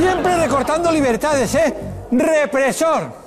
Siempre recortando libertades, ¿eh? Represor.